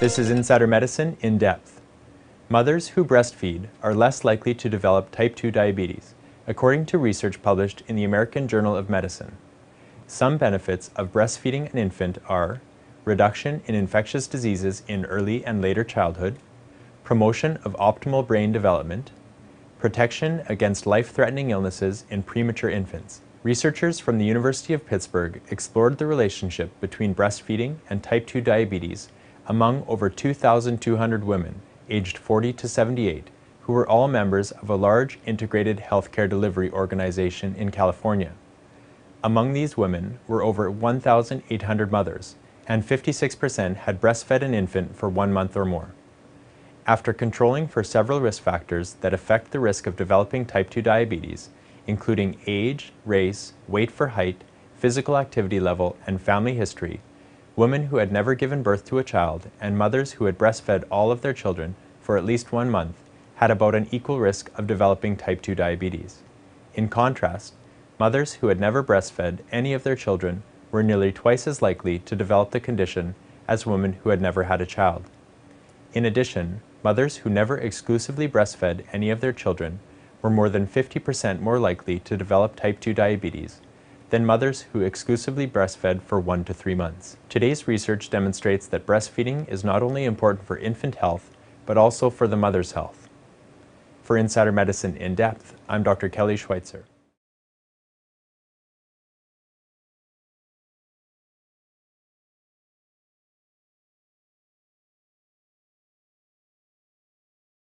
This is Insider Medicine in depth. Mothers who breastfeed are less likely to develop type 2 diabetes, according to research published in the American Journal of Medicine. Some benefits of breastfeeding an infant are reduction in infectious diseases in early and later childhood, promotion of optimal brain development, protection against life-threatening illnesses in premature infants. Researchers from the University of Pittsburgh explored the relationship between breastfeeding and type 2 diabetes among over 2,200 women aged 40 to 78 who were all members of a large integrated healthcare delivery organization in California. Among these women were over 1,800 mothers, and 56% had breastfed an infant for one month or more. After controlling for several risk factors that affect the risk of developing type 2 diabetes, including age, race, weight for height, physical activity level, and family history, women who had never given birth to a child and mothers who had breastfed all of their children for at least one month had about an equal risk of developing type 2 diabetes. In contrast, mothers who had never breastfed any of their children were nearly twice as likely to develop the condition as women who had never had a child. In addition, Mothers who never exclusively breastfed any of their children were more than 50% more likely to develop type 2 diabetes than mothers who exclusively breastfed for one to three months. Today's research demonstrates that breastfeeding is not only important for infant health, but also for the mother's health. For Insider Medicine In Depth, I'm Dr. Kelly Schweitzer.